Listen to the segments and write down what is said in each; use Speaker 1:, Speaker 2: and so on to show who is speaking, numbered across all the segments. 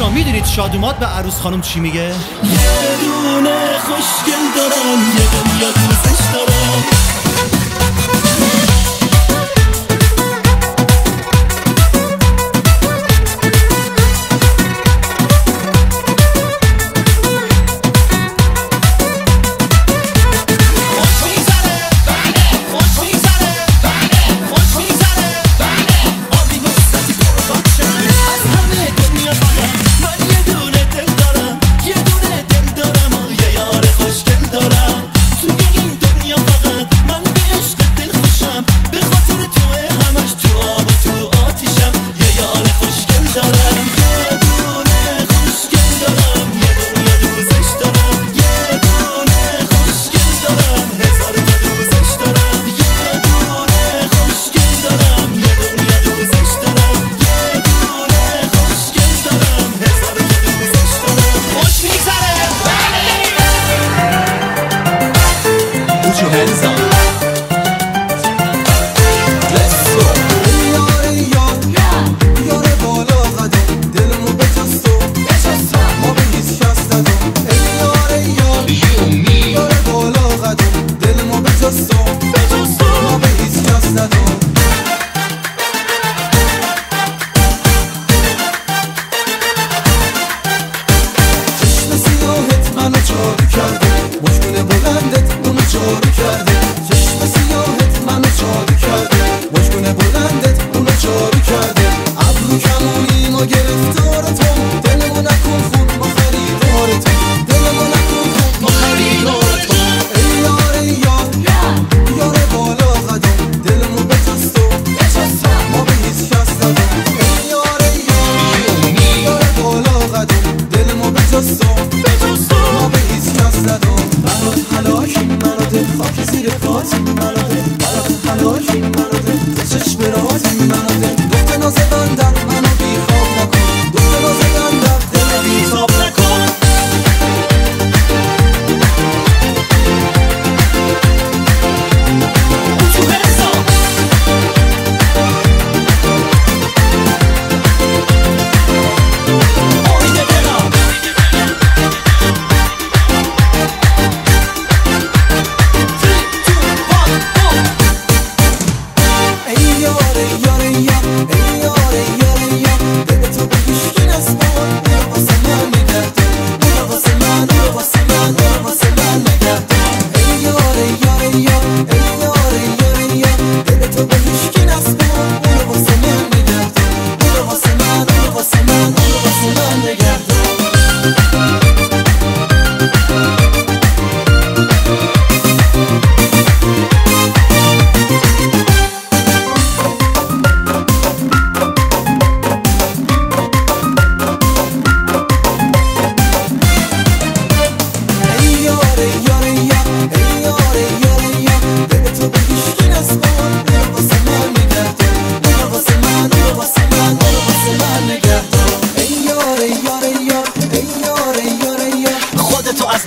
Speaker 1: بچه ها می‌دونید شادومات به عروس خانم چی میگه؟
Speaker 2: یه دونه خوشگل دارم یه دنیا دوستش دارم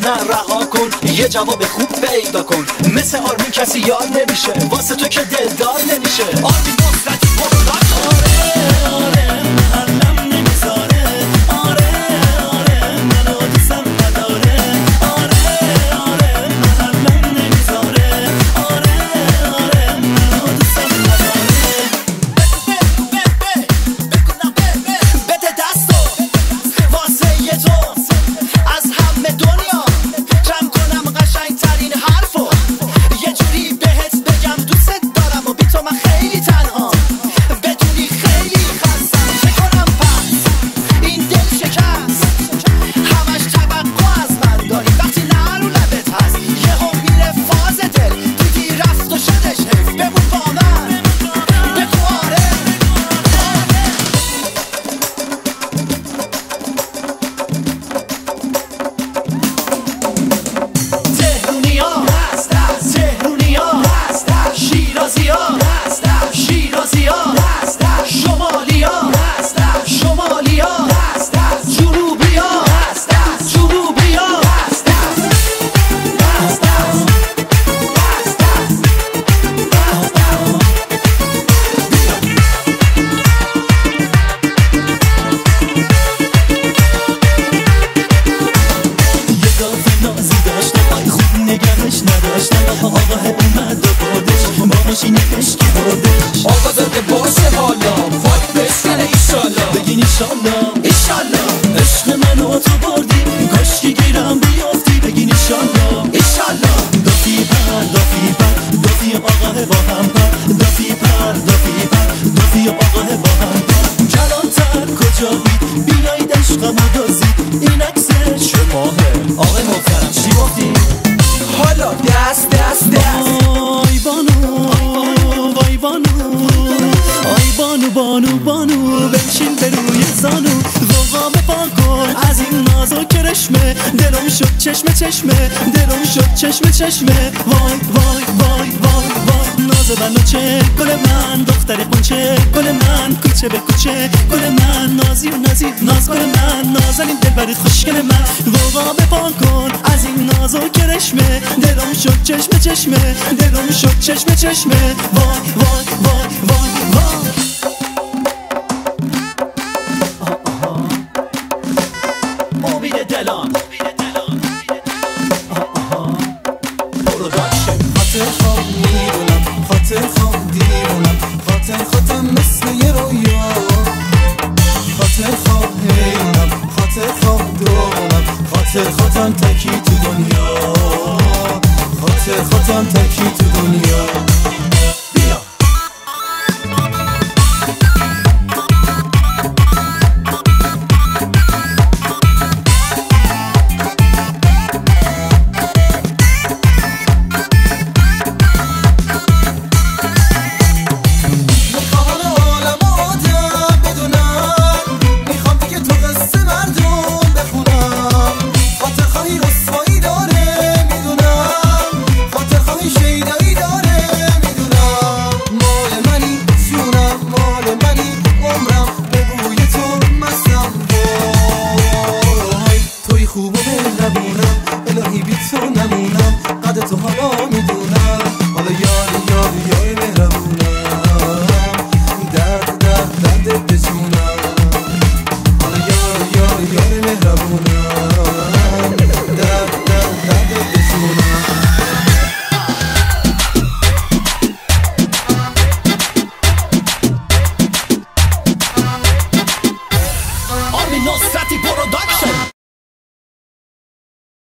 Speaker 2: کن یه جواب خوب پیدا کن. مثل آرمین کسی یاد نمیشه واسه تو که دلدار نمیشه. آرمین نصرتی production بانو بانو بنشین به روی زانو. غوغا پا کن از این ناز و کرشمه. دلم شد چشمه چشمه دلم شد چشمه چشمه. وای وای وای وای وای. ناز بنو چه گل من دختر قنچه گل من. کوچه به کوچه گل من نازی و نازی. ناز گل من نازنین دلبر خوشگل من. غوغا پا کن از این ناز و کرشمه. دلم شد چشمه چشمه دلم شد چشمه چشمه. وای وای وای وای وای. امید دلان.
Speaker 3: خاطر خواب می‌دونم خاطر خواب دیوونم. خاطر خودم مثل یه رویا. خاطر خواب حیرونم خاطر خواب دوونم خاطر خودم تکی تو دنیا. خاطر خودم تکی تو دنیا.